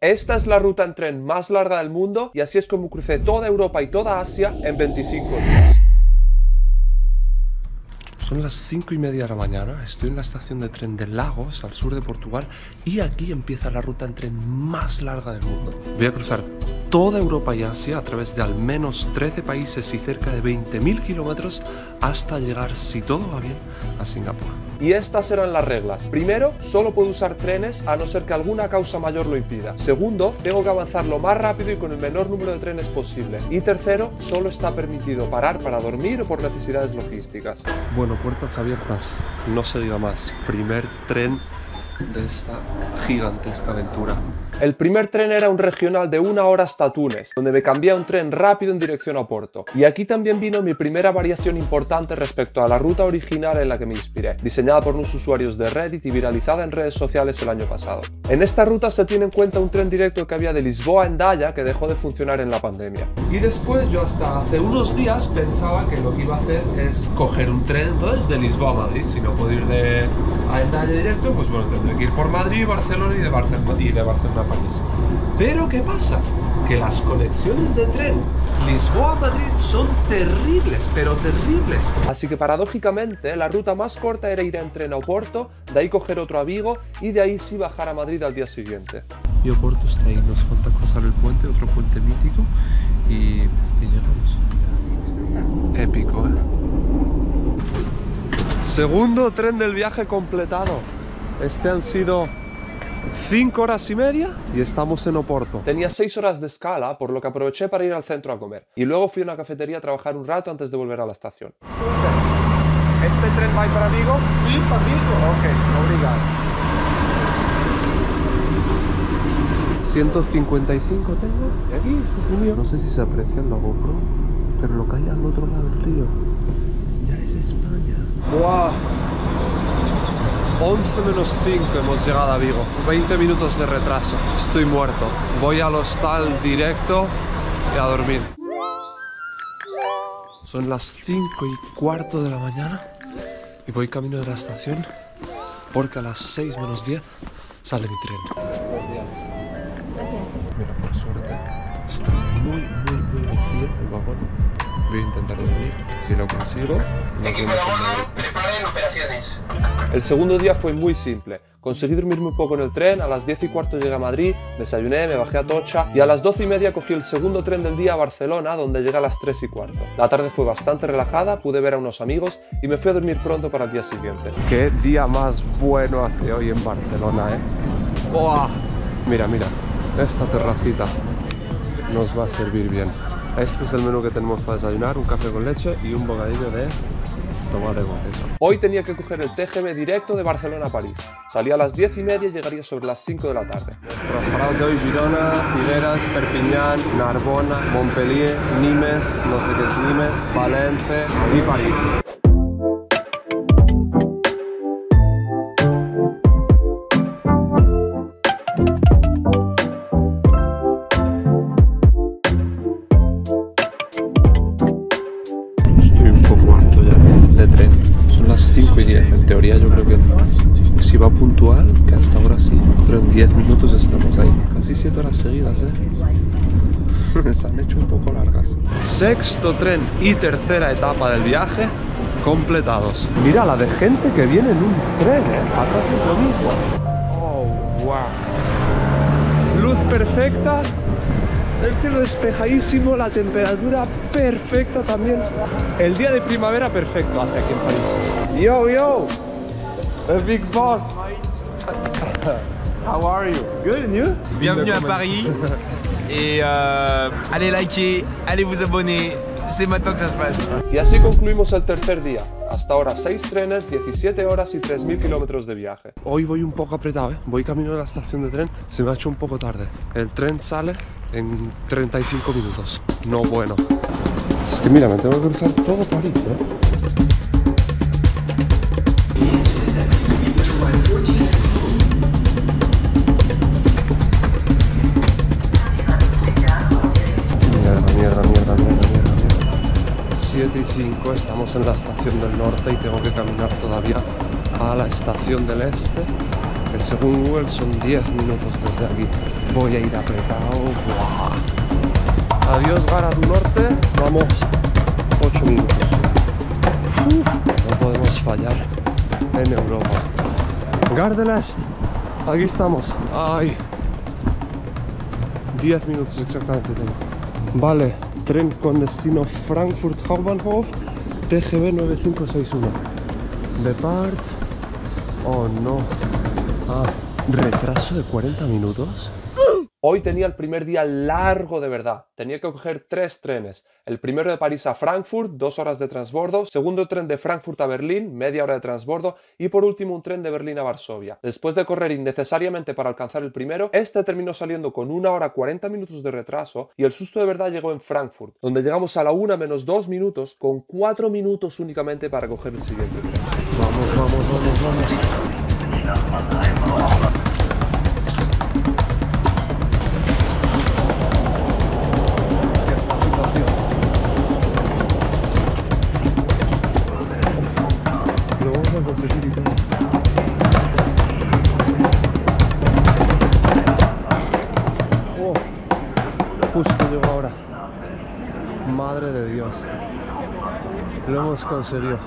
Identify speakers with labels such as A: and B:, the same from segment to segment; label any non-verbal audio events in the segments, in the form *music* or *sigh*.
A: Esta es la ruta en tren más larga del mundo y así es como crucé toda Europa y toda Asia en 25 días. Son las 5 y media de la mañana, estoy en la estación de tren de Lagos, al sur de Portugal, y aquí empieza la ruta en tren más larga del mundo. Voy a cruzar toda Europa y Asia a través de al menos 13 países y cerca de 20.000 kilómetros hasta llegar, si todo va bien, a Singapur. Y estas eran las reglas. Primero, solo puedo usar trenes a no ser que alguna causa mayor lo impida. Segundo, tengo que avanzar lo más rápido y con el menor número de trenes posible. Y tercero, solo está permitido parar para dormir o por necesidades logísticas. Bueno, puertas abiertas, no se diga más. Primer tren de esta gigantesca aventura. El primer tren era un regional de una hora hasta Túnez, donde me cambié a un tren rápido en dirección a Porto. Y aquí también vino mi primera variación importante respecto a la ruta original en la que me inspiré, diseñada por unos usuarios de Reddit y viralizada en redes sociales el año pasado. En esta ruta se tiene en cuenta un tren directo que había de Lisboa a Endaya que dejó de funcionar en la pandemia. Y después yo hasta hace unos días pensaba que lo que iba a hacer es coger un tren entonces de Lisboa a Madrid, si no puedo ir de a Endaya directo, pues bueno, tendré que ir por Madrid, Barcelona y de Barcelona, y de Barcelona a París. Pero ¿qué pasa? Que las conexiones de tren Lisboa-Madrid son terribles, pero terribles. Así que paradójicamente la ruta más corta era ir en tren a Oporto, de ahí coger otro a Vigo y de ahí sí bajar a Madrid al día siguiente. Y Oporto está ahí, nos falta cruzar el puente, otro puente mítico y, y llegamos. Épico, ¿eh? Segundo tren del viaje completado. Este han sido 5 horas y media y estamos en Oporto. Tenía 6 horas de escala, por lo que aproveché para ir al centro a comer. Y luego fui a una cafetería a trabajar un rato antes de volver a la estación. ¿Este tren va para Vigo?
B: Sí, para Vigo.
A: Ok, obrigado. 155 tengo. Y aquí, este es el mío. No sé si se aprecia en la GoPro, pero lo que hay al otro lado del río ya es España. ¡Buah! 11 menos 5 hemos llegado a Vigo. 20 minutos de retraso. Estoy muerto. Voy al hostal directo y a dormir. Son las 5 y cuarto de la mañana y voy camino de la estación porque a las 6 menos 10 sale mi tren. Mira, por suerte está muy, muy, muy vacío el vagón. Voy a intentar dormir. Si lo consigo, nos vemos en Madrid. El segundo día fue muy simple. Conseguí dormirme un poco en el tren, a las 10 y cuarto llegué a Madrid, desayuné, me bajé a Tocha y a las 12 y media cogí el segundo tren del día a Barcelona, donde llegué a las 3 y cuarto. La tarde fue bastante relajada, pude ver a unos amigos y me fui a dormir pronto para el día siguiente. Qué día más bueno hace hoy en Barcelona, ¿eh? ¡Buah! Mira, mira, esta terracita nos va a servir bien. Este es el menú que tenemos para desayunar, un café con leche y un bocadillo de tomate con queso. Hoy tenía que coger el TGV directo de Barcelona a París. Salía a las 10 y media y llegaría sobre las 5 de la tarde. Las paradas de hoy, Girona, Figueras, Perpiñán, Narbona, Montpellier, Nimes, no sé qué es Nimes, Valencia y París. 17 horas seguidas, ¿eh? *laughs* Se han hecho un poco largas. Sexto tren y tercera etapa del viaje completados. Mira la de gente que viene en un tren, ¿eh? Atrás es lo mismo. Oh, wow. Luz perfecta, el cielo despejadísimo, la temperatura perfecta también. El día de primavera perfecto hace aquí en París. Yo, yo, el Big Boss. *laughs* How are you? Good, and you?
C: Bienvenue à Paris et euh, allez liker, allez vous abonner, c'est maintenant que ça se passe.
A: Y así concluimos el tercer día. Hasta ahora 6 trenes, 17 horas y 3.000 kilómetros de viaje. Hoy voy un poco apretado, ¿eh? voy camino de la estación de tren, se me ha hecho un poco tarde. El tren sale en 35 minutos. No bueno. Es que mira, me tengo que cruzar todo París, ¿eh? 35, estamos en la estación del norte y tengo que caminar todavía a la estación del este, que según Google son 10 minutos desde aquí. Voy a ir apretado. ¡Buah! Adiós Gara del Norte, vamos 8 minutos. No podemos fallar en Europa. Gar del este, aquí estamos. Ay, 10 minutos exactamente tengo. Vale, tren con destino Frankfurt Hauptbahnhof, TGB 9561. Depart. Oh no. Ah, retraso de 40 minutos. Hoy tenía el primer día largo de verdad. Tenía que coger tres trenes. El primero de París a Frankfurt, dos horas de transbordo. Segundo tren de Frankfurt a Berlín, media hora de transbordo. Y por último un tren de Berlín a Varsovia. Después de correr innecesariamente para alcanzar el primero, este terminó saliendo con una hora 40 minutos de retraso y el susto de verdad llegó en Frankfurt, donde llegamos a la una menos dos minutos con cuatro minutos únicamente para coger el siguiente tren. Vamos, vamos, vamos, vamos. Madre de Dios. Lo hemos conseguido.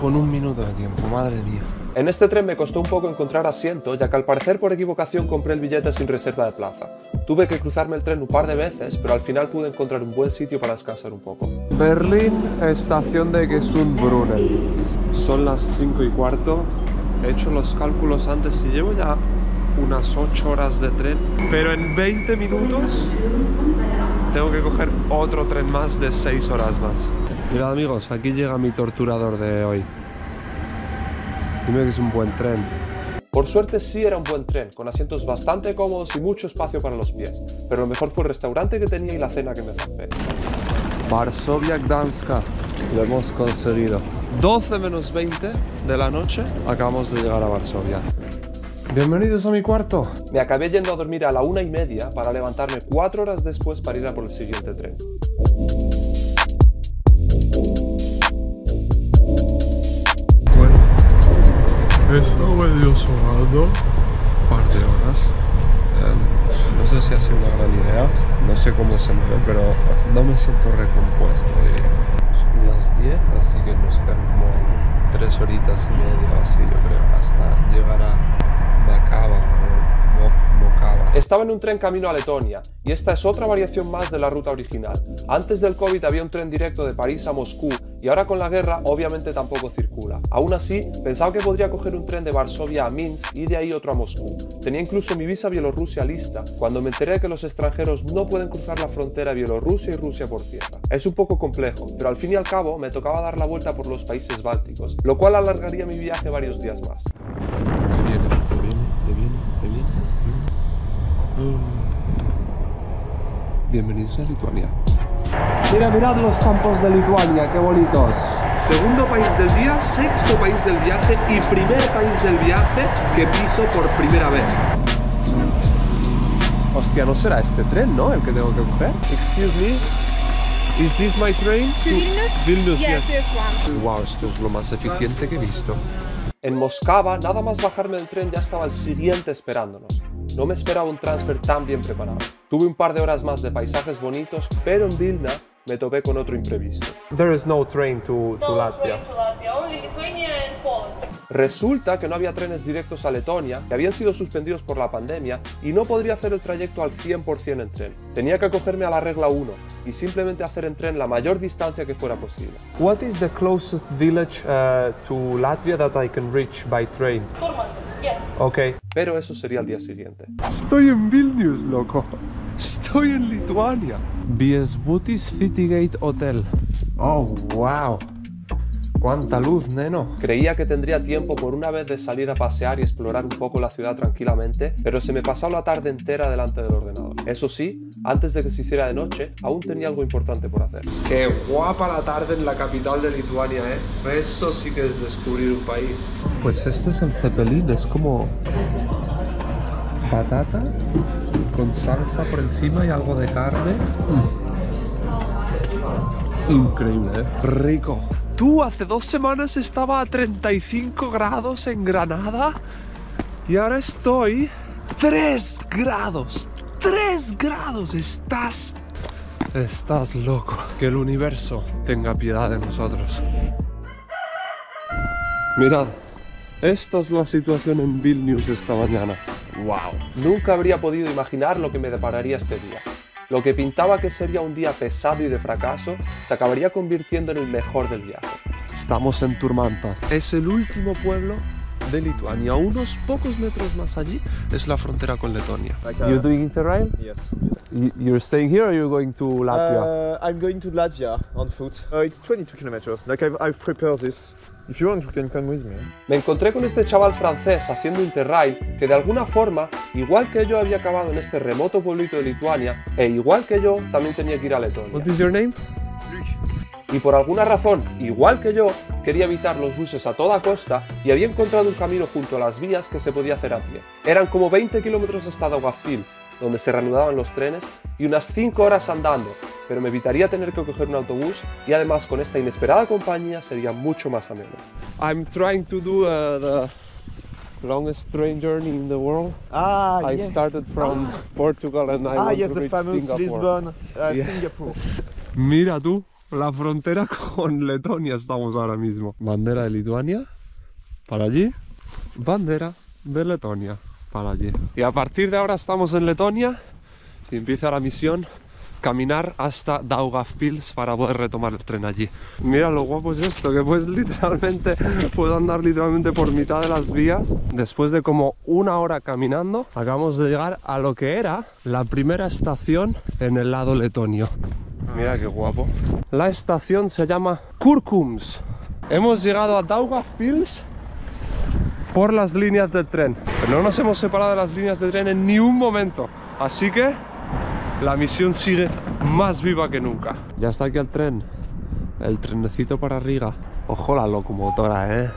A: Con un minuto de tiempo, madre mía. En este tren me costó un poco encontrar asiento, ya que al parecer por equivocación compré el billete sin reserva de plaza. Tuve que cruzarme el tren un par de veces, pero al final pude encontrar un buen sitio para descansar un poco. Berlín, estación de Gesundbrunnen. Son las 5 y cuarto. He hecho los cálculos antes y llevo ya unas 8 horas de tren, pero en 20 minutos tengo que coger otro tren más de 6 horas más. Mirad amigos, aquí llega mi torturador de hoy. Dime que es un buen tren. Por suerte sí era un buen tren, con asientos bastante cómodos y mucho espacio para los pies, pero lo mejor fue el restaurante que tenía y la cena que me zampé. Varsovia Gdanska, lo hemos conseguido. 12 menos 20 de la noche, acabamos de llegar a Varsovia. Bienvenidos a mi cuarto. Me acabé yendo a dormir a la una y media para levantarme cuatro horas después para ir a por el siguiente tren. Bueno, esto medio sonando un par de horas. Em, no sé si ha sido una gran idea, no sé cómo se me ve, pero no me siento recompuesto. diría. Son las 10, así que nos quedan como 3 horitas y media o así, yo creo, hasta llegar a Estaba en un tren camino a Letonia y esta es otra variación más de la ruta original. Antes del COVID había un tren directo de París a Moscú y ahora con la guerra obviamente tampoco circula. Aún así, pensaba que podría coger un tren de Varsovia a Minsk y de ahí otro a Moscú. Tenía incluso mi visa Bielorrusia lista cuando me enteré de que los extranjeros no pueden cruzar la frontera Bielorrusia y Rusia por tierra. Es un poco complejo, pero al fin y al cabo me tocaba dar la vuelta por los países bálticos, lo cual alargaría mi viaje varios días más. Se viene, se viene, se viene, se viene, se viene. Bienvenidos a Lituania. Mira, mirad los campos de Lituania, qué bonitos. Segundo país del día, sexto país del viaje y primer país del viaje que piso por primera vez. Hostia, no será este tren, ¿no? El que tengo que coger. Excuse me. Is this my train?
B: To Vilnius?
A: Vilnius,
B: Yes,
A: yes.
B: this one.
A: Wow, esto es lo más eficiente que he visto. En Moscava, nada más bajarme del tren, ya estaba el siguiente esperándonos. No me esperaba un transfer tan bien preparado. Tuve un par de horas más de paisajes bonitos, pero en Vilna me topé con otro imprevisto. There is no train to, to
B: No
A: Latvia.
B: train to
A: Resulta que no había trenes directos a Letonia, que habían sido suspendidos por la pandemia, y no podría hacer el trayecto al 100% en tren. Tenía que acogerme a la regla 1 y simplemente hacer en tren la mayor distancia que fuera posible. What is the closest village uh, to Latvia that I can reach by train?
B: Yes.
A: Ok. Pero eso sería el día siguiente. Estoy en Vilnius, loco. Estoy en Lituania. Viesbutis Citygate Hotel. Oh, wow. Cuánta luz, neno. Creía que tendría tiempo por una vez de salir a pasear y explorar un poco la ciudad tranquilamente, pero se me pasó la tarde entera delante del ordenador. Eso sí, antes de que se hiciera de noche, aún tenía algo importante por hacer. Qué guapa la tarde en la capital de Lituania, ¿eh? Eso sí que es descubrir un país. Pues esto es el cepelín, es como patata con salsa por encima y algo de carne. Increíble, ¿eh? Rico. Tú hace dos semanas estaba a 35 grados en Granada y ahora estoy 3 grados. 3 grados. Estás... Estás loco. Que el universo tenga piedad de nosotros. Mirad, esta es la situación en Vilnius esta mañana. ¡Wow! Nunca habría podido imaginar lo que me depararía este día. Lo que pintaba que sería un día pesado y de fracaso se acabaría convirtiendo en el mejor del viaje. Estamos en Turmantas. Es el último pueblo de Lituania. Unos pocos metros más allí es la frontera con Letonia.
D: Like, uh,
A: You're doing Interrail?
D: Yes.
A: You're staying here or you're going to Latvia?
D: Uh, I'm going to Latvia on foot. Uh, it's 22 kilometers. Like I've, I've prepared this. If you want, you can come with me.
A: Me encontré con este chaval francés haciendo Interrail que de alguna forma, igual que yo había acabado en este remoto pueblito de Lituania, e igual que yo, también tenía que ir a Letonia.
C: What is your name?
A: Y por alguna razón, igual que yo, quería evitar los buses a toda costa y había encontrado un camino junto a las vías que se podía hacer a pie. Eran como 20 kilómetros hasta Daugavpils, donde se reanudaban los trenes, y unas 5 horas andando, pero me evitaría tener que coger un autobús y además con esta inesperada compañía sería mucho más ameno. I'm trying to do uh, the longest train journey in the world.
D: Ah,
A: I
D: yeah.
A: started from Portugal and I
D: Ah,
A: want
D: yes,
A: to
D: the
A: reach
D: famous
A: Singapore.
D: Lisbon, uh,
A: Yeah.
D: Singapore.
A: Mira tú, la frontera *laughs* con Letonia estamos ahora mismo. Bandera de Lituania, para allí. Bandera de Letonia, Y a partir de ahora estamos en Letonia y empieza la misión caminar hasta Daugavpils para poder retomar el tren allí. Mira lo guapo es esto, que puedes literalmente, puedo andar literalmente por mitad de las vías. Después de como una hora caminando, acabamos de llegar a lo que era la primera estación en el lado letonio. Mira qué guapo. La estación se llama Kurkums. Hemos llegado a Daugavpils por las líneas del tren. Pero no nos hemos separado de las líneas de tren en ni un momento. Así que la misión sigue más viva que nunca. Ya está aquí el tren. El trenecito para Riga. Ojo la locomotora, eh.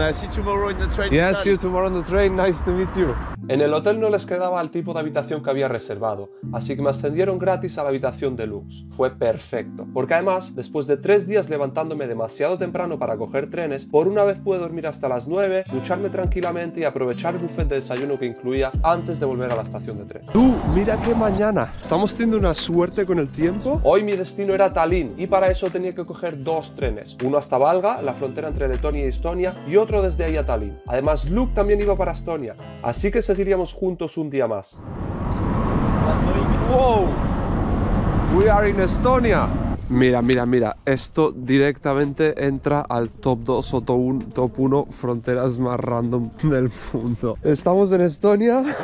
D: And I see you tomorrow in the train.
A: Yeah, see you tomorrow on the train. Nice to meet you. En el hotel no les quedaba el tipo de habitación que había reservado, así que me ascendieron gratis a la habitación deluxe. Fue perfecto, porque además, después de tres días levantándome demasiado temprano para coger trenes, por una vez pude dormir hasta las 9, ducharme tranquilamente y aprovechar el buffet de desayuno que incluía antes de volver a la estación de tren. Tú, mira qué mañana. Estamos teniendo una suerte con el tiempo. Hoy mi destino era Tallinn y para eso tenía que coger dos trenes, uno hasta Valga, la frontera entre Letonia y Estonia, y otro desde ahí a Tallinn. Además, Luke también iba para Estonia, así que seguiríamos juntos un día más. ¡Wow! We are in Estonia. Mira, mira, mira, esto directamente entra al top 2 o top 1, top 1 fronteras más random del mundo. Estamos en Estonia.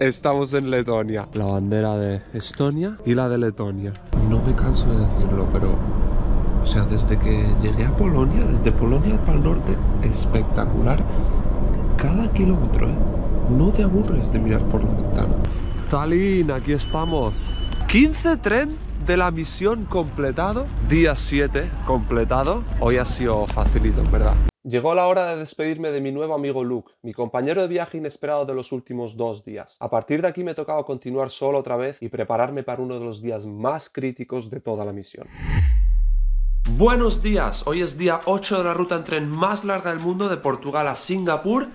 A: Estamos en Letonia. La bandera de Estonia y la de Letonia. No me canso de decirlo, pero sea, desde que llegué a Polonia, desde Polonia para el norte, espectacular. Cada kilómetro, ¿eh? No te aburres de mirar por la ventana. Tallinn, aquí estamos. 15 tren de la misión completado. Día 7 completado. Hoy ha sido facilito, verdad. Llegó la hora de despedirme de mi nuevo amigo Luke, mi compañero de viaje inesperado de los últimos dos días. A partir de aquí me tocaba continuar solo otra vez y prepararme para uno de los días más críticos de toda la misión. Buenos días, hoy es día 8 de la ruta en tren más larga del mundo de Portugal a Singapur.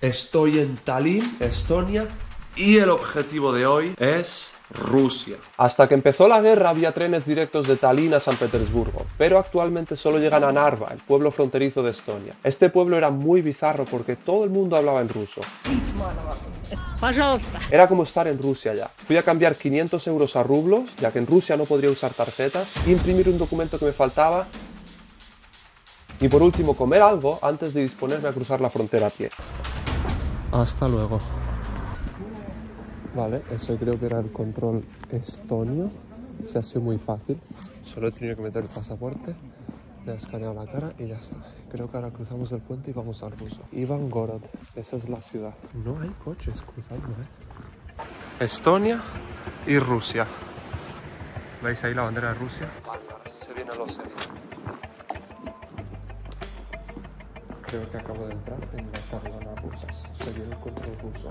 A: Estoy en Tallinn, Estonia, y el objetivo de hoy es Rusia. Hasta que empezó la guerra había trenes directos de Tallinn a San Petersburgo, pero actualmente solo llegan a Narva, el pueblo fronterizo de Estonia. Este pueblo era muy bizarro porque todo el mundo hablaba en ruso.
E: Пожалуйста.
A: Era como estar en Rusia ya. Fui a cambiar 500 euros a rublos, ya que en Rusia no podría usar tarjetas, imprimir un documento que me faltaba y por último comer algo antes de disponerme a cruzar la frontera a pie. Hasta luego. Vale, ese creo que era el control estonio. Se ha sido muy fácil. Solo he tenido que meter el pasaporte, le he escaneado la cara y ya está. Creo que ahora cruzamos el puente y vamos al ruso. Ivangorod, esa es la ciudad. No hay coches cruzando, ¿eh? Estonia y Rusia. ¿Veis ahí la bandera de Rusia? Vale, ahora sí se viene lo serio. Creo que acabo de entrar en las aduanas rusas. En el control ruso.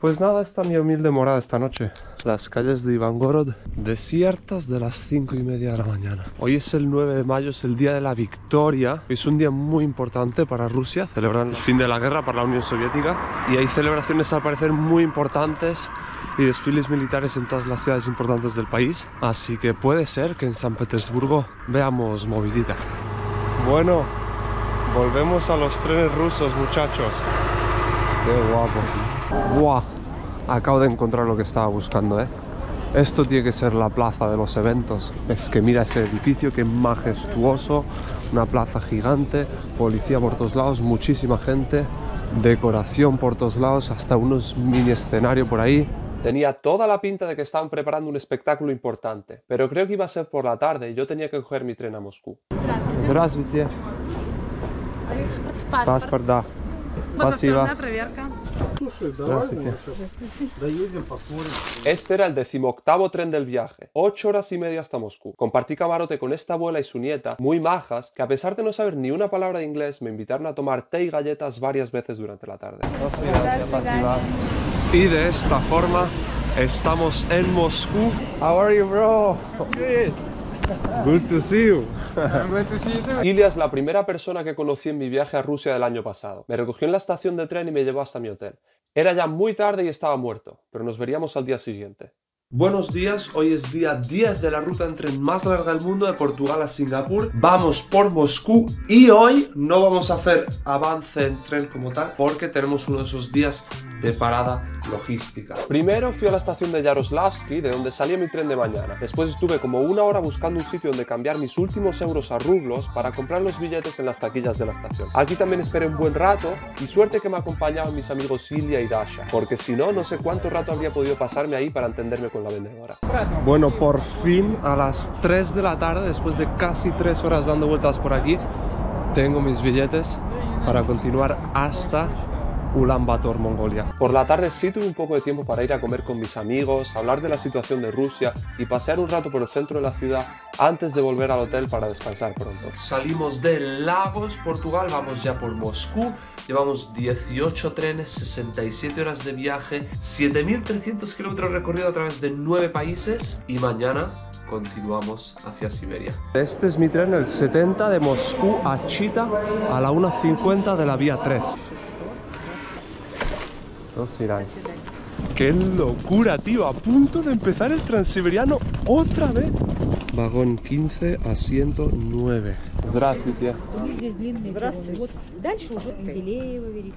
A: Pues nada, esta mi humilde morada esta noche. Las calles de Ivangorod desiertas de las 5 y media de la mañana. Hoy es el 9 de mayo, es el día de la victoria. Es un día muy importante para Rusia. Celebran el fin de la guerra para la Unión Soviética. Y hay celebraciones al parecer muy importantes y desfiles militares en todas las ciudades importantes del país. Así que puede ser que en San Petersburgo veamos movidita. Bueno, volvemos a los trenes rusos, muchachos. Qué guapo. Buah, acabo de encontrar lo que estaba buscando, ¿eh? Esto tiene que ser la plaza de los eventos. Es que mira ese edificio, qué majestuoso. Una plaza gigante, policía por todos lados, muchísima gente, decoración por todos lados, hasta unos mini escenario por ahí. Tenía toda la pinta de que estaban preparando un espectáculo importante, pero creo que iba a ser por la tarde y yo tenía que coger mi tren a Moscú.
E: Здравствуйте.
A: Здравствуйте.
E: Паспорт.
A: Паспорт, да.
E: Вот
A: Спасибо.
E: повторная проверка.
A: Здравствуйте. Este era el decimoctavo tren del viaje, ocho horas y media hasta Moscú. Compartí camarote con esta abuela y su nieta, muy majas, que a pesar de no saber ni una palabra de inglés, me invitaron a tomar té y galletas varias veces durante la tarde. Y de esta forma estamos en Moscú. How are you, bro? Good To see you. Ilya es la primera persona que conocí en mi viaje a Rusia del año pasado. Me recogió en la estación de tren y me llevó hasta mi hotel. Era ya muy tarde y estaba muerto, pero nos veríamos al día siguiente. Buenos días, hoy es día 10 de la ruta en tren más larga del mundo de Portugal a Singapur. Vamos por Moscú y hoy no vamos a hacer avance en tren como tal porque tenemos uno de esos días de parada logística. Primero fui a la estación de Yaroslavsky, de donde salía mi tren de mañana. Después estuve como una hora buscando un sitio donde cambiar mis últimos euros a rublos para comprar los billetes en las taquillas de la estación. Aquí también esperé un buen rato y suerte que me acompañaban mis amigos Ilya y Dasha, porque si no, no sé cuánto rato habría podido pasarme ahí para entenderme la vendedora. Bueno, por fin a las 3 de la tarde, después de casi 3 horas dando vueltas por aquí, tengo mis billetes para continuar hasta Ulan Bator, Mongolia. Por la tarde sí tuve un poco de tiempo para ir a comer con mis amigos, hablar de la situación de Rusia y pasear un rato por el centro de la ciudad antes de volver al hotel para descansar pronto. Salimos de Lagos, Portugal, vamos ya por Moscú. Llevamos 18 trenes, 67 horas de viaje, 7.300 kilómetros recorrido a través de 9 países y mañana continuamos hacia Siberia. Este es mi tren, el 70 de Moscú a Chita a la 1.50 de la vía 3. Dos irán. ¡Qué locura, tío! A punto de empezar el transiberiano otra vez. Vagón 15, asiento 9. Здравствуйте.
E: Здесь длинный тяжелый. Вот дальше уже Менделеева велик.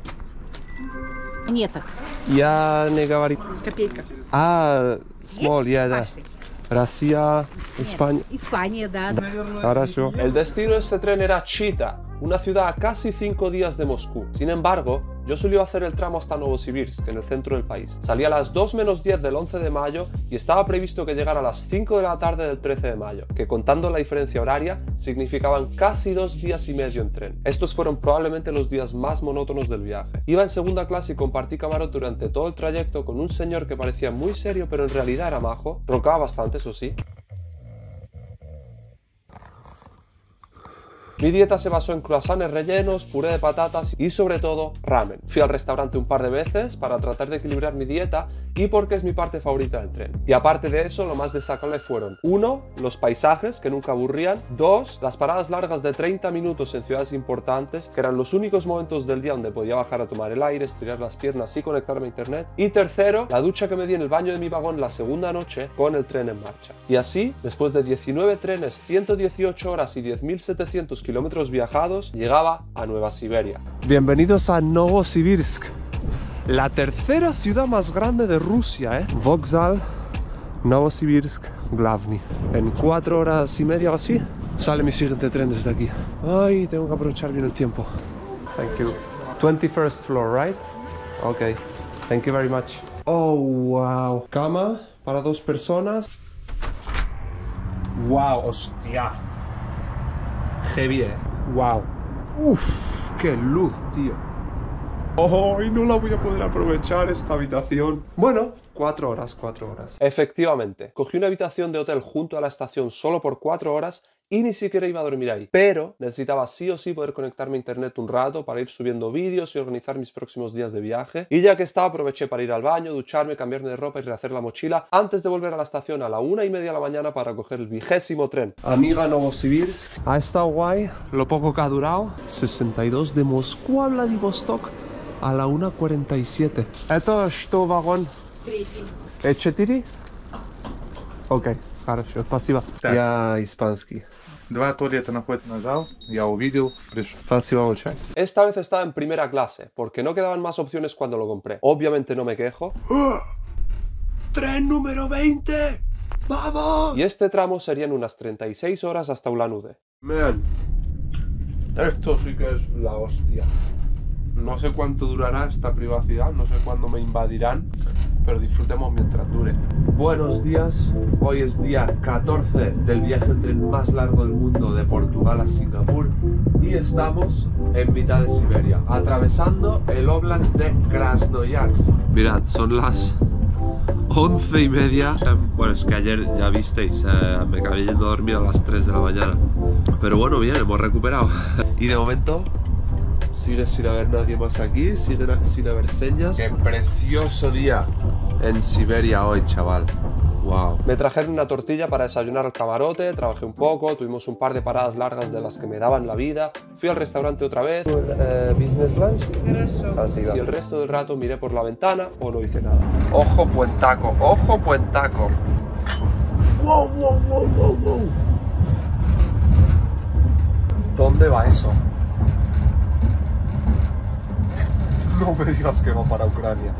E: Монеток.
A: Я не говорит.
E: Копейка.
A: Ah, small,
E: Есть
A: yeah, да.
E: ваши?
A: Rusia, España.
E: Испания, да.
A: Хорошо. El destino de este tren era Chita, una ciudad a casi 5 días de Moscú. Sin embargo, yo solía hacer el tramo hasta Novosibirsk, en el centro del país. Salía a las 2 menos 10 del 11 de mayo y estaba previsto que llegara a las 5 de la tarde del 13 de mayo, que contando la diferencia horaria significaban casi dos días y medio en tren. Estos fueron probablemente los días más monótonos del viaje. Iba en segunda clase y compartí camarote durante todo el trayecto con un señor que parecía muy serio pero en realidad era majo, roncaba bastante, eso sí, Mi dieta se basó en croissants rellenos, puré de patatas y sobre todo ramen. Fui al restaurante un par de veces para tratar de equilibrar mi dieta y porque es mi parte favorita del tren. Y aparte de eso, lo más destacable fueron 1. Los paisajes que nunca aburrían 2. Las paradas largas de 30 minutos en ciudades importantes que eran los únicos momentos del día donde podía bajar a tomar el aire, estirar las piernas y conectarme a internet. Y tercero, la ducha que me di en el baño de mi vagón la segunda noche con el tren en marcha. Y así, después de 19 trenes, 118 horas y 10.700 kilómetros viajados, llegaba a Nueva Siberia. Bienvenidos a Novosibirsk, la tercera ciudad más grande de Rusia, ¿eh? Vokzal Novosibirsk, Glavny. En cuatro horas y media o así sale mi siguiente tren desde aquí. Ay, tengo que aprovechar bien el tiempo. Thank you. 21st floor, right? Ok. Thank you very much. Oh, wow. Cama para dos personas. Wow, hostia. Heavy, eh. Wow. Uf, qué luz, tío. Oh, y no la voy a poder aprovechar esta habitación. Bueno, cuatro horas, cuatro horas. Efectivamente, cogí una habitación de hotel junto a la estación solo por cuatro horas y ni siquiera iba a dormir ahí. Pero necesitaba sí o sí poder conectarme a internet un rato para ir subiendo vídeos y organizar mis próximos días de viaje. Y ya que estaba, aproveché para ir al baño, ducharme, cambiarme de ropa y rehacer la mochila antes de volver a la estación a la una y media de la mañana para coger el vigésimo tren. Amiga Novosibirsk, ha estado guay, lo poco que ha durado. 62 de Moscú a Vladivostok a la 1.47. Это что вагон? Э, четыре? Окей, хорошо, спасибо.
D: Так.
A: Я испанский.
D: Два туалета находятся на зал. Я увидел, пришел.
A: Спасибо mucho. Esta vez estaba en primera clase, porque no quedaban más opciones cuando lo compré. Obviamente no me quejo. *gasps* ¡Tren número 20! ¡Vamos! Y este tramo serían unas 36 horas hasta Ulan Ude. Man, esto sí que es la hostia. No sé cuánto durará esta privacidad, no sé cuándo me invadirán, pero disfrutemos mientras dure. Buenos días, hoy es día 14 del viaje en tren más largo del mundo de Portugal a Singapur y estamos en mitad de Siberia, atravesando el Oblast de Krasnoyarsk. Mirad, son las 11 y media. Bueno, es que ayer ya visteis, eh, me acabé yendo a dormir a las 3 de la mañana. Pero bueno, bien, hemos recuperado. Y de momento sigue sin haber nadie más aquí, sigue sin haber señas. Qué precioso día en Siberia hoy, chaval. Wow. Me trajeron una tortilla para desayunar al camarote, trabajé un poco, tuvimos un par de paradas largas de las que me daban la vida, fui al restaurante otra vez, eh, business lunch, Así y el resto del rato miré por la ventana o no hice nada. Ojo puentaco, ojo puentaco. Wow, wow, wow, wow, wow. ¿Dónde va eso? No me digas que va para Ucrania.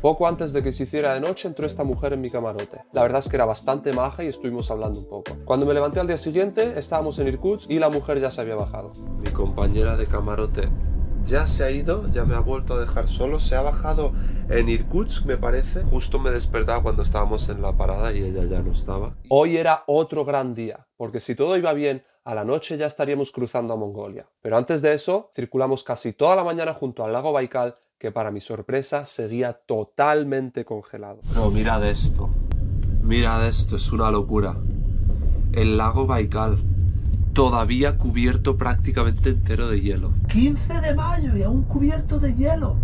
A: Poco antes de que se hiciera de noche entró esta mujer en mi camarote. La verdad es que era bastante maja y estuvimos hablando un poco. Cuando me levanté al día siguiente estábamos en Irkutsk y la mujer ya se había bajado. Mi compañera de camarote ya se ha ido, ya me ha vuelto a dejar solo, se ha bajado en Irkutsk me parece. Justo me despertaba cuando estábamos en la parada y ella ya no estaba. Hoy era otro gran día, porque si todo iba bien, a la noche ya estaríamos cruzando a Mongolia. Pero antes de eso, circulamos casi toda la mañana junto al lago Baikal, que para mi sorpresa seguía totalmente congelado. No, mirad esto. Mirad esto, es una locura. El lago Baikal, todavía cubierto prácticamente entero de hielo. 15 de mayo y aún cubierto de hielo.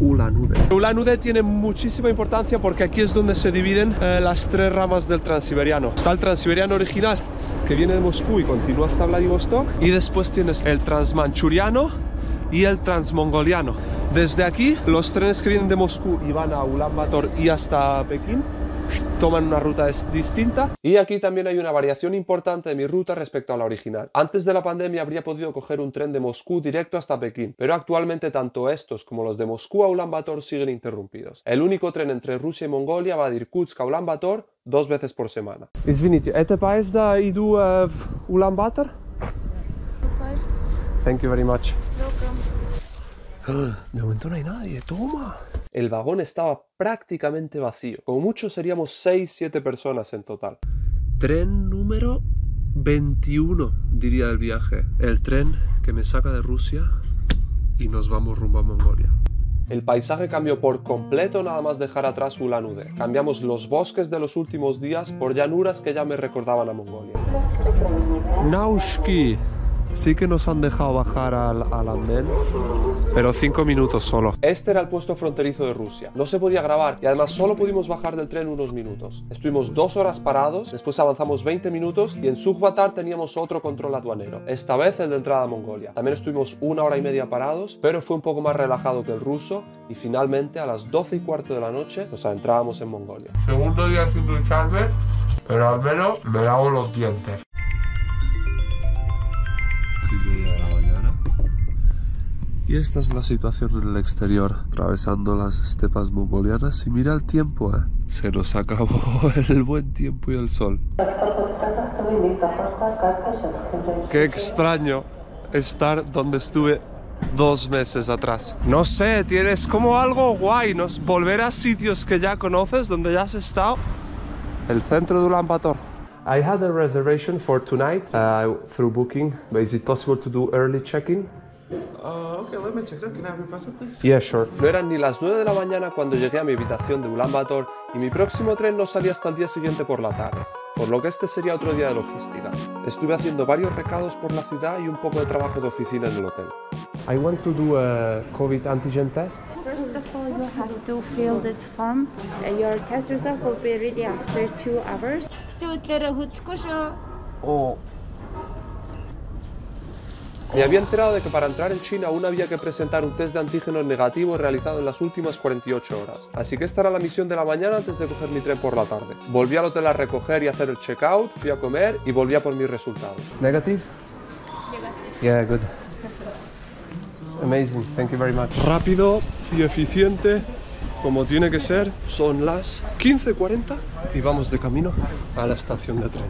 A: Ulan Ude. Tiene muchísima importancia porque aquí es donde se dividen eh, las tres ramas del transiberiano. Está el transiberiano original, que viene de Moscú y continúa hasta Vladivostok. Y después tienes el transmanchuriano y el transmongoliano. Desde aquí, los trenes que vienen de Moscú y van a Ulan Bator y hasta Pekín toman una ruta es- distinta. Y aquí también hay una variación importante de mi ruta respecto a la original. Antes de la pandemia habría podido coger un tren de Moscú directo hasta Pekín, pero actualmente tanto estos como los de Moscú a Ulan Bator siguen interrumpidos. El único tren entre Rusia y Mongolia va de Irkutsk a Ulan Bator dos veces por semana. Извините, это поезда иду в Ulan Bator? Thank you very much. *gasps* De momento no hay nadie, toma. El vagón estaba prácticamente vacío. Como mucho seríamos 6-7 personas en total. Tren número 21, diría el viaje. El tren que me saca de Rusia y nos vamos rumbo a Mongolia. El paisaje cambió por completo nada más dejar atrás Ulan Ude. Cambiamos los bosques de los últimos días por llanuras que ya me recordaban a Mongolia. Naushki. Sí que nos han dejado bajar al, al andén, pero cinco minutos solo. Este era el puesto fronterizo de Rusia. No se podía grabar y además solo pudimos bajar del tren unos minutos. Estuvimos dos horas parados, después avanzamos 20 minutos y en Sukhbatar teníamos otro control aduanero. Esta vez el de entrada a Mongolia. También estuvimos una hora y media parados, pero fue un poco más relajado que el ruso y finalmente a las 12 y cuarto de la noche nos adentrábamos en Mongolia. Segundo día sin ducharme, pero al menos me lavo los dientes. Y esta es la situación en el exterior, atravesando las estepas mongolianas. Y mira el tiempo, ¿eh? Se nos acabó *laughs* el buen tiempo y el sol. Qué extraño estar donde estuve dos meses atrás. No sé, tienes como algo guay, ¿no? Volver a sitios que ya conoces, donde ya has estado. El centro de Ulan Bator. I had a reservation for tonight uh, through booking, is it possible to do early check-in?
F: Uh, okay, let me check. Sir, can I have your passport, please?
A: Yeah, sure. No eran ni las 9 de la mañana cuando llegué a mi habitación de Ulan Bator y mi próximo tren no salía hasta el día siguiente por la tarde, por lo que este sería otro día de logística. Estuve haciendo varios recados por la ciudad y un poco de trabajo de oficina en el hotel. I want to do a COVID antigen test.
G: First of all, you have to fill this form. Uh, Your test result will be ready after two hours.
A: Oh. Me había enterado de que para entrar en China aún había que presentar un test de antígenos negativo realizado en las últimas 48 horas. Así que esta era la misión de la mañana antes de coger mi tren por la tarde. Volví al hotel a recoger y hacer el checkout, fui a comer y volví a por mis resultados. ¿Negative? Yeah, good. Amazing, thank you very much. Rápido y eficiente, como tiene que ser. Son las 15.40 y vamos de camino a la estación de tren.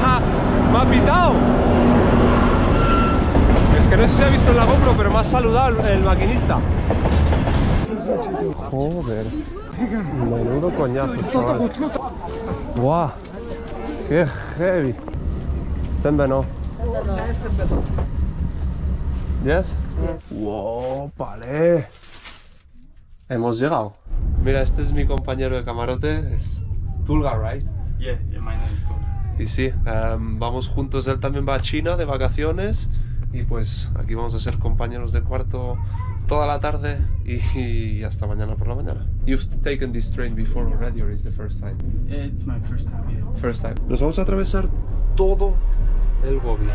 A: ¡Ja! ¡Me ha pitado! Es que no sé si se ha visto en la GoPro, pero me ha saludado el, maquinista. Joder. Menudo coñazo, chaval. ¡Guau! ¡Qué heavy! Sembe no. Yes? ¡Wow! ¡Vale! Hemos llegado. Mira, este es mi compañero de camarote, es Tulga, right?
F: Yeah, yeah, my name is Tom.
A: Y sí, em, vamos juntos, él también va a China de vacaciones y pues aquí vamos a ser compañeros de cuarto toda la tarde y, y hasta mañana por la mañana. You've taken this train before already or is the first time?
F: Yeah, it's my first time here.
A: First time. Nos vamos a atravesar todo el Gobi.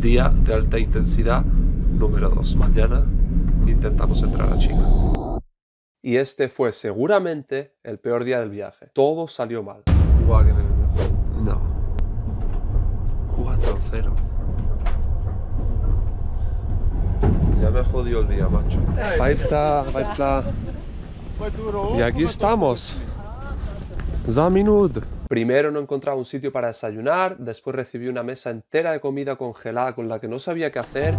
A: Día de alta intensidad número 2. Mañana intentamos entrar a China. Y este fue seguramente el peor día del viaje. Todo salió mal. No. 4-0. Ya me jodió el día, macho. Baita, baita. Y aquí estamos. Zaminud. Primero no encontraba un sitio para desayunar, después recibí una mesa entera de comida congelada con la que no sabía qué hacer.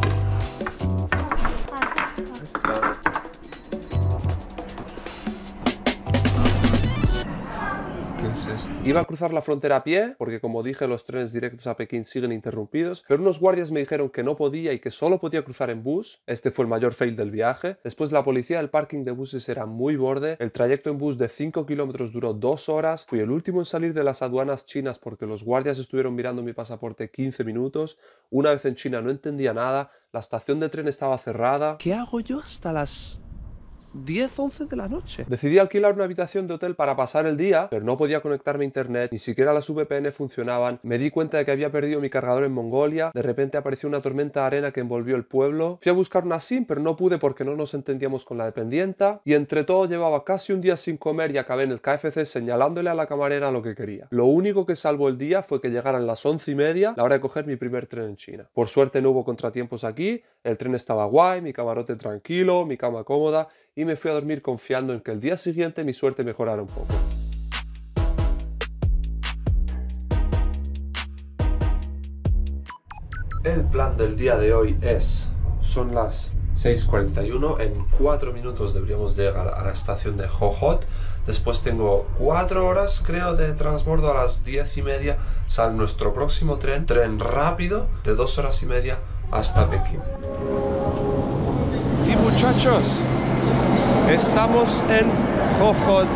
A: Iba a cruzar la frontera a pie, porque como dije, los trenes directos a Pekín siguen interrumpidos, pero unos guardias me dijeron que no podía y que solo podía cruzar en bus. Este fue el mayor fail del viaje. Después la policía del parking de buses era muy borde. El trayecto en bus de 5 kilómetros duró 2 horas. Fui el último en salir de las aduanas chinas porque los guardias estuvieron mirando mi pasaporte 15 minutos. Una vez en China no entendía nada. La estación de tren estaba cerrada. ¿Qué hago yo hasta las 10, 11 de la noche. Decidí alquilar una habitación de hotel para pasar el día, pero no podía conectarme a internet, ni siquiera las VPN funcionaban. Me di cuenta de que había perdido mi cargador en Mongolia, de repente apareció una tormenta de arena que envolvió el pueblo. Fui a buscar una SIM, pero no pude porque no nos entendíamos con la dependienta, y entre todo llevaba casi un día sin comer y acabé en el KFC señalándole a la camarera lo que quería. Lo único que salvó el día fue que llegaran las once y media, la hora de coger mi primer tren en China. Por suerte no hubo contratiempos aquí, el tren estaba guay, mi camarote tranquilo, mi cama cómoda, y me fui a dormir confiando en que el día siguiente mi suerte mejorara un poco. El plan del día de hoy es, son las 6.41, en 4 minutos deberíamos llegar a la estación de Hohhot, después tengo 4 horas creo de transbordo a las 10 y media, sale nuestro próximo tren, tren rápido de 2 horas y media hasta Pekín. Y muchachos, Estamos en Hohhot,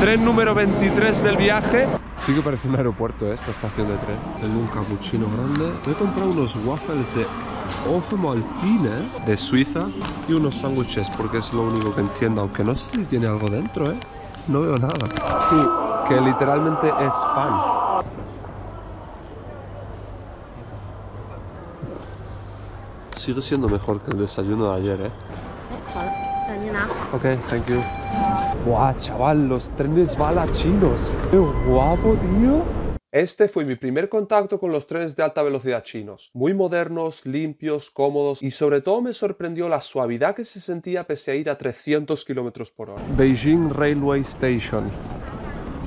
A: tren número 23 del viaje. Sí que parece un aeropuerto ¿eh? esta estación de tren. Tengo un cappuccino grande. Voy a comprar unos waffles de Ofo Maltine de Suiza y unos sándwiches porque es lo único que entiendo. Aunque no sé si tiene algo dentro, ¿eh? No veo nada. Sí, que literalmente es pan. Sigue siendo mejor que el desayuno de ayer, ¿eh? Ok, thank you. Buah, chaval, los trenes bala chinos. Qué guapo, tío. Este fue mi primer contacto con los trenes de alta velocidad chinos. Muy modernos, limpios, cómodos y sobre todo me sorprendió la suavidad que se sentía pese a ir a 300 km por hora. Beijing Railway Station.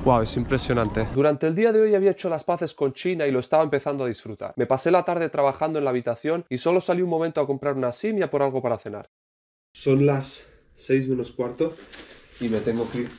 A: Wow, es impresionante. Durante el día de hoy había hecho las paces con China y lo estaba empezando a disfrutar. Me pasé la tarde trabajando en la habitación y solo salí un momento a comprar una simia por algo para cenar. Son las 6 menos cuarto y me tengo que ir.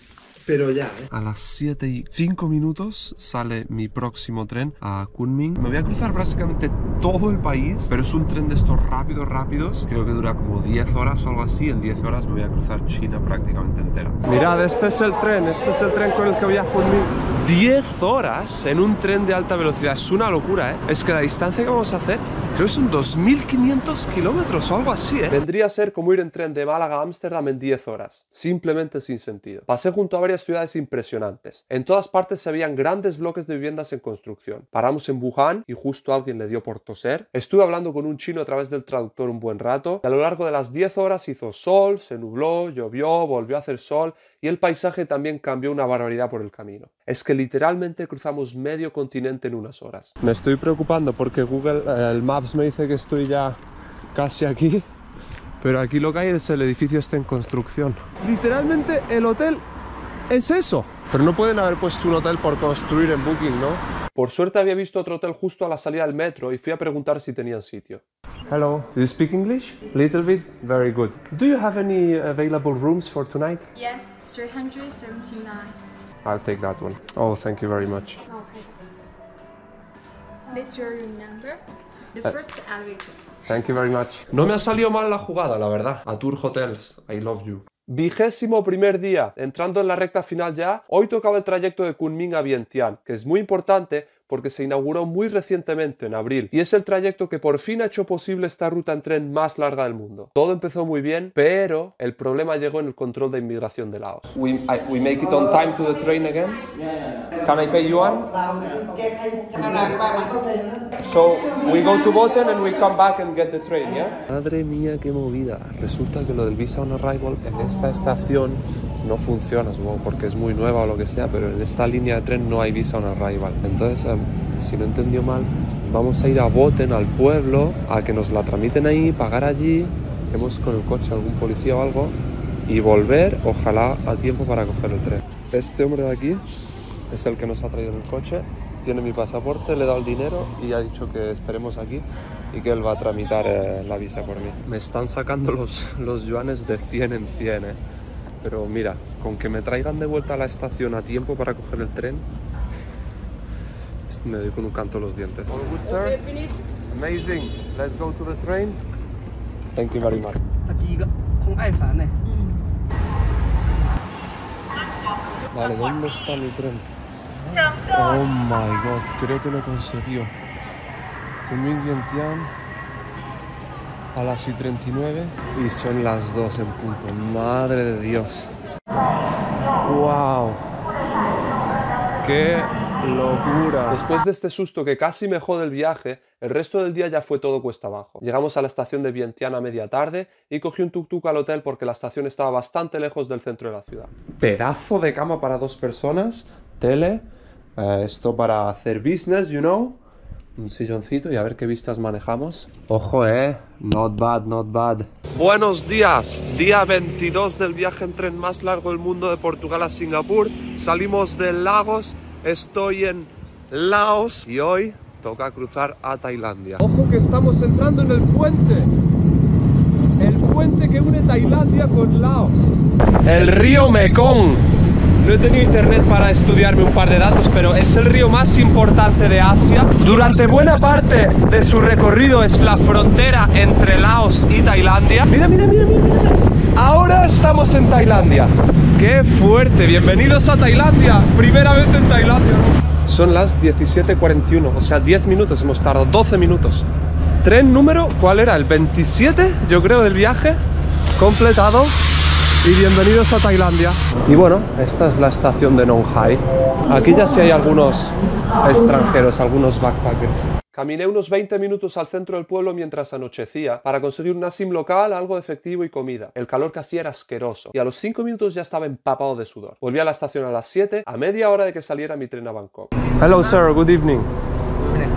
A: Pero ya, ¿eh? A las 7 y 5 minutos sale mi próximo tren a Kunming. Me voy a cruzar básicamente todo el país, pero es un tren de estos rápidos, rápidos. Creo que dura como 10 horas o algo así. En 10 horas me voy a cruzar China prácticamente entera. Mirad, este es el tren, este es el tren con el que voy a Kunming. 10 horas en un tren de alta velocidad. Es una locura, ¿eh? Es que la distancia que vamos a hacer creo que son 2.500 kilómetros o algo así, ¿eh? Vendría a ser como ir en tren de Málaga a Ámsterdam en 10 horas. Simplemente sin sentido. Pasé junto a varias ciudades impresionantes. En todas partes se veían grandes bloques de viviendas en construcción. Paramos en Wuhan y justo alguien le dio por toser. Estuve hablando con un chino a través del traductor un buen rato. Y a lo largo de las 10 horas hizo sol, se nubló, llovió, volvió a hacer sol y el paisaje también cambió una barbaridad por el camino. Es que literalmente cruzamos medio continente en unas horas. Me estoy preocupando porque Google, eh, el Maps me dice que estoy ya casi aquí, pero aquí lo que hay es el edificio este en construcción. Literalmente el hotel es eso. Pero no pueden haber puesto un hotel por construir en Booking, ¿no? Por suerte había visto otro hotel justo a la salida del metro y fui a preguntar si tenían sitio. Hello, do you speak English? Little bit? Very good. Do you have any available rooms for tonight?
H: Yes, 379.
A: I'll take that one. Oh, thank you very much.
H: This your room number. The
A: Uh,
H: first elevator.
A: Thank you very much. No me ha salido mal la jugada, la verdad. A Tour Hotels, I love you. Vigésimo primer día, entrando en la recta final ya, hoy tocaba el trayecto de Kunming a Vientiane, que es muy importante porque se inauguró muy recientemente, en abril, y es el trayecto que por fin ha hecho posible esta ruta en tren más larga del mundo. Todo empezó muy bien, pero el problema llegó en el control de inmigración de Laos. We, we make it on time to the train again? Can I pay yuan? So we go to Boten and we come back and get the train, yeah? Madre mía, qué movida. Resulta que lo del Visa on Arrival en esta estación no funciona, supongo porque es muy nueva o lo que sea, pero en esta línea de tren no hay Visa on Arrival. Entonces, em, si no entendió mal, vamos a ir a Boten, al pueblo, a que nos la tramiten ahí, pagar allí, vemos con el coche algún policía o algo y volver, ojalá a tiempo para coger el tren. Este hombre de aquí es el que nos ha traído el coche, tiene mi pasaporte, le he dado el dinero y ha dicho que esperemos aquí y que él va a tramitar eh, la visa por mí. Me están sacando los, los yuanes de 100 en 100, eh. Pero mira, con que me traigan de vuelta a la estación a tiempo para coger el tren, me doy con un canto los dientes. All good, sir. Amazing. Let's go to the train. Thank you very much.
I: Mm.
A: Vale, ¿dónde está mi tren? Oh my god, creo que lo consiguió. Kunming Vientiane a las y 39 y son las 2 en punto. Madre de Dios. ¡Wow! ¡Qué locura! Después de este susto que casi me jode el viaje, el resto del día ya fue todo cuesta abajo. Llegamos a la estación de Vientiane a media tarde y cogí un tuk-tuk al hotel porque la estación estaba bastante lejos del centro de la ciudad. Pedazo de cama para dos personas, tele, eh, esto para hacer business, you know, un silloncito y a ver qué vistas manejamos. Ojo, eh, not bad, not bad. Buenos días, día 22 del viaje en tren más largo del mundo de Portugal a Singapur. Salimos de Lagos, estoy en Laos y hoy toca cruzar a Tailandia. Ojo que estamos entrando en el puente. El puente que une Tailandia con Laos. El río Mekong. No he tenido internet para estudiarme un par de datos, pero es el río más importante de Asia. Durante buena parte de su recorrido es la frontera entre Laos y Tailandia. Mira, mira, mira, mira. mira. Ahora estamos en Tailandia. ¡Qué fuerte! Bienvenidos a Tailandia. Primera vez en Tailandia. Son las 17.41, o sea, 10 minutos hemos tardado, 12 minutos. Tren número, ¿cuál era? El 27, yo creo, del viaje. Completado. Y bienvenidos a Tailandia. Y bueno, esta es la estación de Nong Hai. Aquí ya sí hay algunos extranjeros, algunos backpackers. Caminé unos 20 minutos al centro del pueblo mientras anochecía para conseguir una sim local, algo de efectivo y comida. El calor que hacía era asqueroso y a los 5 minutos ya estaba empapado de sudor. Volví a la estación a las 7, a media hora de que saliera mi tren a Bangkok. Hello sir, good evening.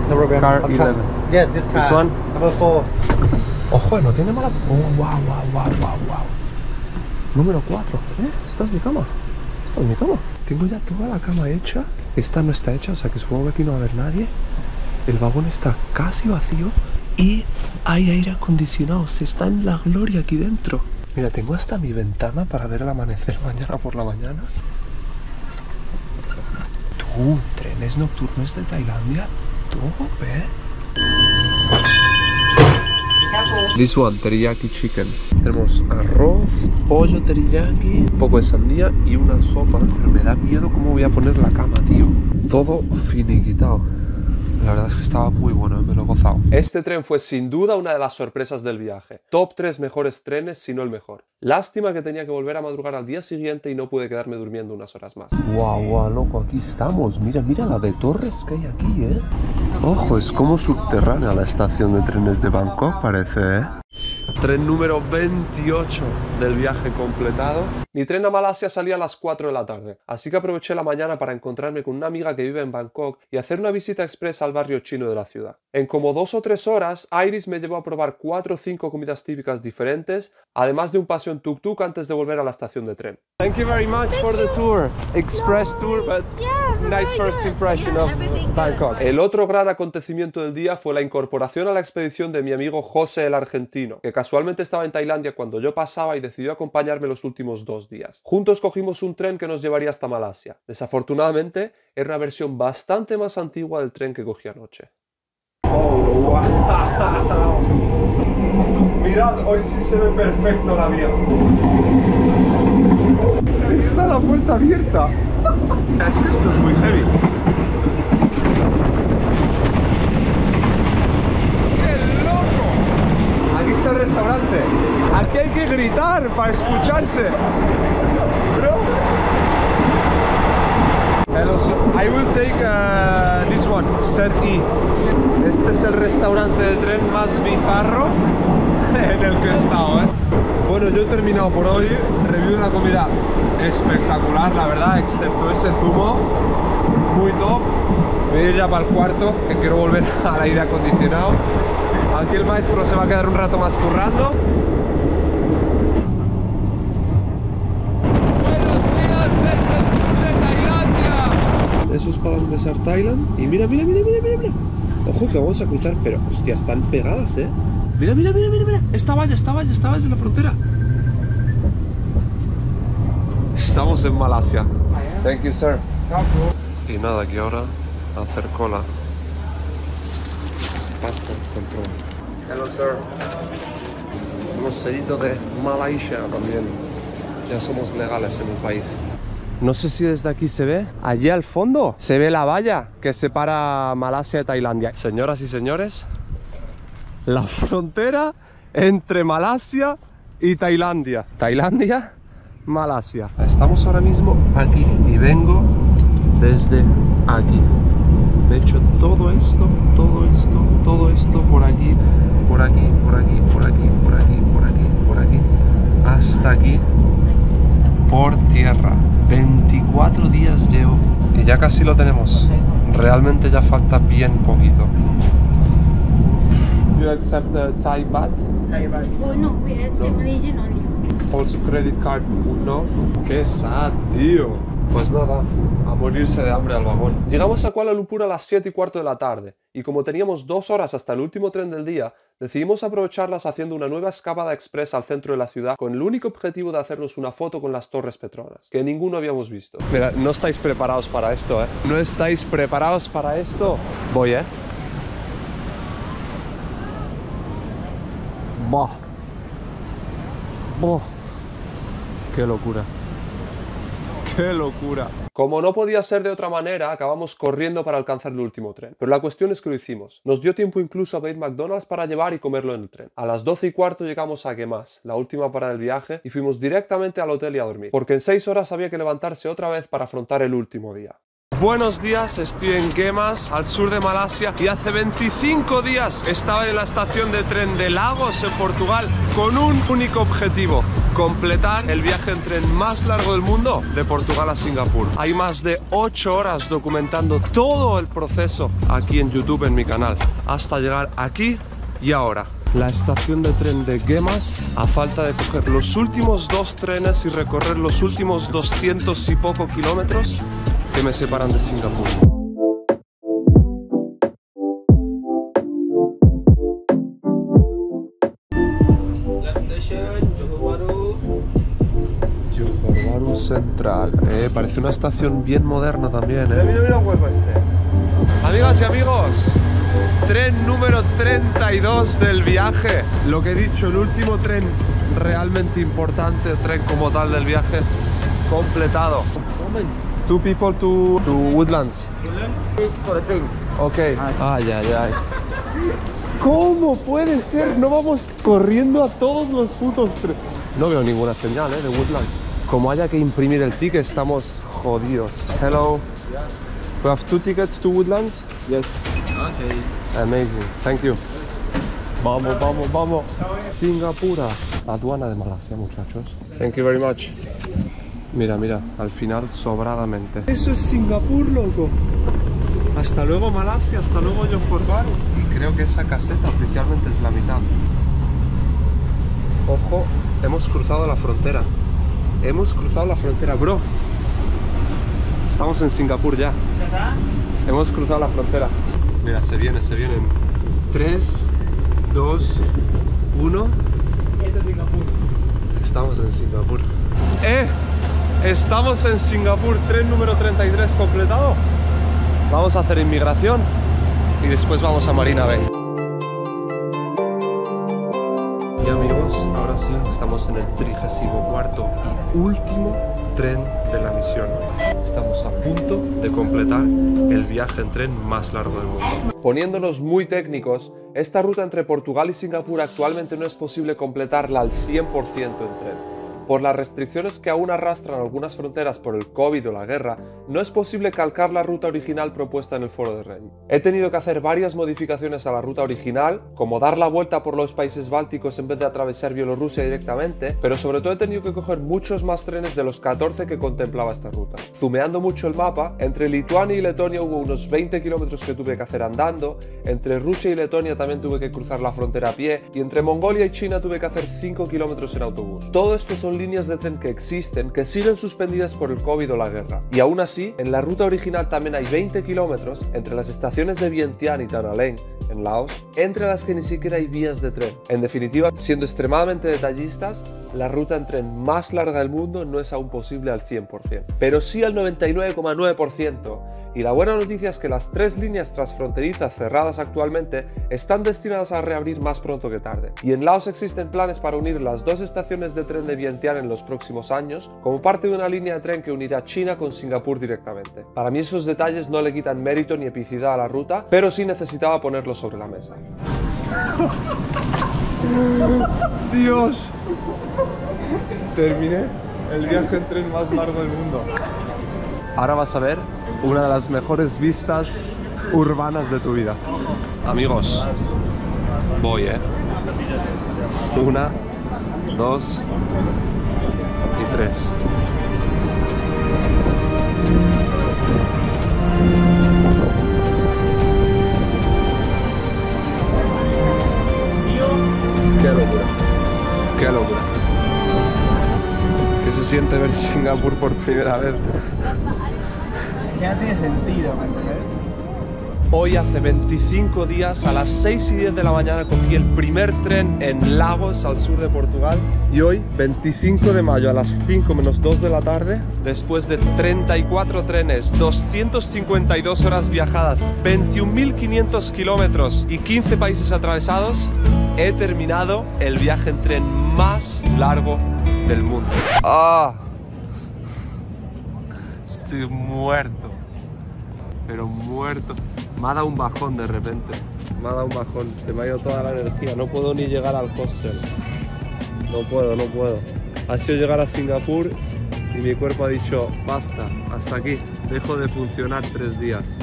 I: No problem.
A: Car
I: I'll
A: 11.
I: cut. Yes, this car.
A: This one?
I: Number four.
A: Ojo, no tiene mala... Oh, wow, wow, wow, wow, wow. Número 4. ¿Eh? Esta es mi cama. Esta es mi cama. Tengo ya toda la cama hecha. Esta no está hecha, o sea que supongo que aquí no va a haber nadie. El vagón está casi vacío y hay aire acondicionado. Se está en la gloria aquí dentro. Mira, tengo hasta mi ventana para ver el amanecer *laughs* mañana por la mañana. Tú, trenes nocturnos de Tailandia, tope. This one, teriyaki chicken. Tenemos arroz, pollo teriyaki, un poco de sandía y una sopa. Pero me da miedo cómo voy a poner la cama, tío. Todo finiquitado. La verdad es que estaba muy bueno, ¿eh? me lo he gozado. Este tren fue sin duda una de las sorpresas del viaje. Top 3 mejores trenes, si no el mejor. Lástima que tenía que volver a madrugar al día siguiente y no pude quedarme durmiendo unas horas más. Guau, guau, loco, aquí estamos. Mira, mira la de torres que hay aquí, ¿eh? Ojo, es como subterránea la estación de trenes de Bangkok, parece, ¿eh? Tren número 28 del viaje completado. Mi tren a Malasia salía a las 4 de la tarde, así que aproveché la mañana para encontrarme con una amiga que vive en Bangkok y hacer una visita express al barrio chino de la ciudad. En como dos o tres horas, Iris me llevó a probar cuatro o cinco comidas típicas diferentes, además de un paseo en tuk-tuk antes de volver a la estación de tren. Thank you very much for the tour. Express tour, but nice first impression of Bangkok. El otro gran acontecimiento del día fue la incorporación a la expedición de mi amigo José el argentino, que casualmente estaba en Tailandia cuando yo pasaba y decidió acompañarme los últimos dos días. Juntos cogimos un tren que nos llevaría hasta Malasia. Desafortunadamente, era una versión bastante más antigua del tren que cogí anoche. Oh, *laughs* Mirad, hoy sí se ve perfecto la vía. Está la puerta abierta. Es que esto es muy heavy. ¡Qué loco! Aquí está el restaurante. Aquí hay que gritar para escucharse. Bro. Hello, sir. I will take uh, this one, set E. Este es el restaurante de tren más bizarro *laughs* en el que he estado, ¿eh? Bueno, yo he terminado por hoy. Review una comida espectacular, la verdad, excepto ese zumo. Muy top. Voy a ir ya para el cuarto, que quiero volver *laughs* al aire acondicionado. Aquí el maestro se va a quedar un rato más currando. Buenos días desde el sur de Tailandia. Eso es para empezar Thailand. Y mira, mira, mira, mira, mira, mira. Ojo que vamos a cruzar, pero hostia, están pegadas, ¿eh? Mira, mira, mira, mira, mira. Esta valla, esta valla, esta valla en la frontera. Estamos en Malasia. Thank you, sir. Y nada, aquí ahora hacer cola. Passport control. Hello, sir. Hemos salido de Malaysia también. Ya somos legales en el país. No sé si desde aquí se ve. Allí al fondo se ve la valla que separa Malasia de Tailandia. Señoras y señores, la frontera entre Malasia y Tailandia. Tailandia, Malasia. Estamos ahora mismo aquí y vengo desde aquí. De hecho, todo esto, todo esto, todo esto por aquí, por aquí, por aquí, por aquí, por aquí, por aquí, por aquí, hasta aquí, por tierra. 24 días llevo y ya casi lo tenemos. Realmente ya falta bien poquito. You accept the Thai baht?
H: Oh no, we accept Malaysian only.
A: Also credit card, ¿no? Qué sad, tío. Pues nada, a morirse de hambre al vagón. Llegamos a Kuala Lumpur a las 7 y cuarto de la tarde, y como teníamos dos horas hasta el último tren del día, decidimos aprovecharlas haciendo una nueva escapada express al centro de la ciudad con el único objetivo de hacernos una foto con las Torres Petronas, que ninguno habíamos visto. Mira, no estáis preparados para esto, ¿eh? No estáis preparados para esto. Voy, ¿eh? Buah. Buah. Qué locura. *laughs* ¡Qué locura! Como no podía ser de otra manera, acabamos corriendo para alcanzar el último tren. Pero la cuestión es que lo hicimos. Nos dio tiempo incluso a pedir McDonald's para llevar y comerlo en el tren. A las 12 y cuarto llegamos a Gemas, la última parada del viaje, y fuimos directamente al hotel y a dormir. Porque en 6 horas había que levantarse otra vez para afrontar el último día. Buenos días, estoy en Gemas, al sur de Malasia, y hace 25 días estaba en la estación de tren de Lagos, en Portugal, con un único objetivo, completar el viaje en tren más largo del mundo, de Portugal a Singapur. Hay más de 8 horas documentando todo el proceso aquí en YouTube, en mi canal, hasta llegar aquí y ahora. La estación de tren de Gemas, a falta de coger los últimos dos trenes y recorrer los últimos 200 y poco kilómetros, que me separan de Singapur.
C: Last station, Johor Bahru.
A: Johor Bahru Central. Eh, parece una estación bien moderna también, eh.
D: Mira, mira huevo este.
A: Amigas y amigos, tren número 32 del viaje. Lo que he dicho, el último tren realmente importante, tren como tal del viaje, completado. Two people to, to Woodlands. Ok. Ay, ay, ay. ¿Cómo puede ser? No vamos corriendo a todos los putos trenes. No veo ninguna señal, ¿eh? De Woodlands. Como haya que imprimir el ticket, estamos jodidos. Hello. We have two tickets to Woodlands.
C: Yes. Okay.
A: Amazing, thank you. Vamos, vamos, vamos. Singapura. Aduana de Malasia, muchachos. Thank you very much. Mira, mira, al final sobradamente. Eso es Singapur, loco. Hasta luego Malasia, hasta luego Johor creo que esa caseta oficialmente es la mitad. Ojo, hemos cruzado la frontera. Hemos cruzado la frontera, bro. Estamos en Singapur ya. Hemos cruzado la frontera. Mira, se viene, se vienen. 3, 2, 1. Estamos en Singapur. ¡Eh! Estamos en Singapur, tren número 33 completado. Vamos a hacer inmigración y después vamos a Marina Bay. Y amigos, ahora sí, estamos en el 34 y último tren de la misión. Estamos a punto de completar el viaje en tren más largo del mundo. Poniéndonos muy técnicos, esta ruta entre Portugal y Singapur actualmente no es posible completarla al 100% en tren. Por las restricciones que aún arrastran algunas fronteras por el COVID o la guerra, no es posible calcar la ruta original propuesta en el foro de Reñi. He tenido que hacer varias modificaciones a la ruta original, como dar la vuelta por los países bálticos en vez de atravesar Bielorrusia directamente, pero sobre todo he tenido que coger muchos más trenes de los 14 que contemplaba esta ruta. Zumeando mucho el mapa, entre Lituania y Letonia hubo unos 20 kilómetros que tuve que hacer andando, entre Rusia y Letonia también tuve que cruzar la frontera a pie, y entre Mongolia y China tuve que hacer 5 kilómetros en autobús. Todo esto son líneas de tren que existen que siguen suspendidas por el COVID o la guerra. Y aún así, en la ruta original también hay 20 kilómetros entre las estaciones de Vientiane y Tanalén en Laos, entre las que ni siquiera hay vías de tren. En definitiva, siendo extremadamente detallistas, la ruta en tren más larga del mundo no es aún posible al 100%, pero sí al 99,9%. Y la buena noticia es que las tres líneas transfronterizas cerradas actualmente están destinadas a reabrir más pronto que tarde. Y en Laos existen planes para unir las dos estaciones de tren de Vientiane en los próximos años como parte de una línea de tren que unirá China con Singapur directamente. Para mí esos detalles no le quitan mérito ni epicidad a la ruta, pero sí necesitaba ponerlo sobre la mesa. *laughs* Dios. Terminé el viaje en tren más largo del mundo. Ahora vas a ver una de las mejores vistas urbanas de tu vida. Amigos, voy, ¿eh? Una, dos y tres. Qué locura. Qué locura. ¿Qué se siente ver Singapur por primera vez?
F: Ya tiene sentido, ¿me entendés?
A: Hoy hace 25 días, a las 6 y 10 de la mañana, cogí el primer tren en Lagos, al sur de Portugal. Y hoy, 25 de mayo, a las 5 menos 2 de la tarde, después de 34 trenes, 252 horas viajadas, 21.500 kilómetros y 15 países atravesados, he terminado el viaje en tren más largo del mundo. ¡Ah! Estoy muerto. Pero muerto. Me ha dado un bajón de repente. Me ha dado un bajón. Se me ha ido toda la energía. No puedo ni llegar al hostel. No puedo, no puedo. Ha sido llegar a Singapur y mi cuerpo ha dicho, basta, hasta aquí. Dejo de funcionar tres días.